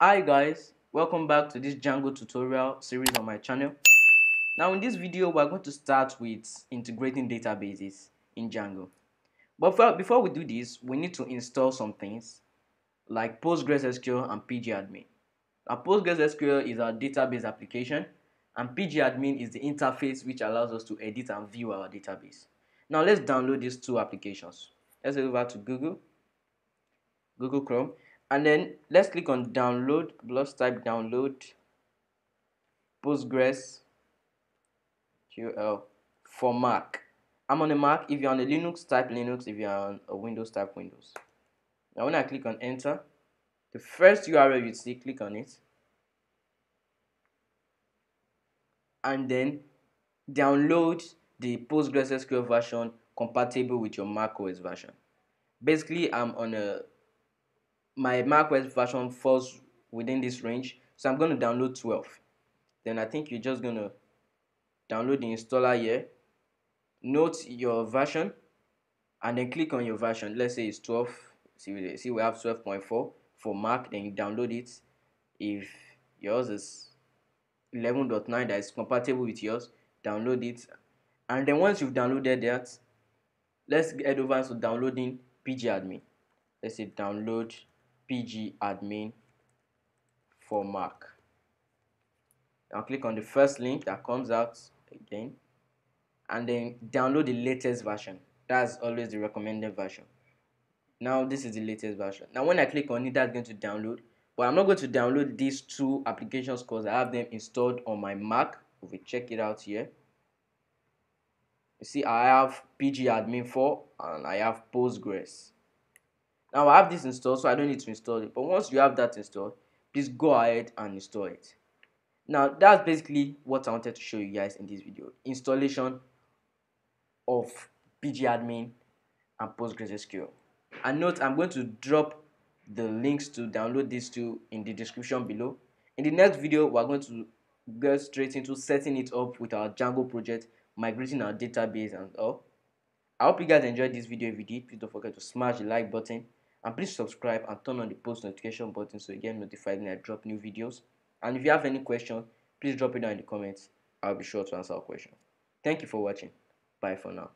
Hi guys, welcome back to this Django tutorial series on my channel. Now in this video we're going to start with integrating databases in Django. But for, before we do this, we need to install some things like PostgreSQL and pgadmin. Now PostgreSQL is our database application and pgadmin is the interface which allows us to edit and view our database. Now let's download these two applications. Let's go over to Google, Google Chrome, and then let's click on download. Let's type download Postgres QL for Mac. I'm on a Mac. If you're on a Linux, type Linux. If you're on a Windows, type Windows. Now when I click on enter, the first URL you see, click on it. And then download the PostgreSQL version compatible with your Mac OS version. Basically, I'm on a my Mac OS version falls within this range, so I'm going to download 12. Then I think you're just going to download the installer here. Note your version, and then click on your version. Let's say it's 12. See, see we have 12.4 for Mac. Then you download it. If yours is 11.9 that is compatible with yours, download it and then once you've downloaded that let's head over to downloading pgadmin let's say download pgadmin for mac. Now click on the first link that comes out again and then download the latest version. That's always the recommended version. Now this is the latest version. Now when i click on it that's going to download. But i'm not going to download these two applications because i have them installed on my mac. If we check it out here. You see I have pgadmin 4 and I have Postgres now I have this installed so I don't need to install it. But once you have that installed please go ahead and install it. Now that's basically what I wanted to show you guys in this video. Installation of pgadmin and PostgreSQL and note I'm going to drop the links to download these two in the description below. In the next video we're going to get straight into setting it up with our Django project migrating our database and all. I hope you guys enjoyed this video. If you did, please don't forget to smash the like button and please subscribe and turn on the post notification button so you get notified when I drop new videos. And if you have any question, please drop it down in the comments. I'll be sure to answer our question. Thank you for watching. Bye for now.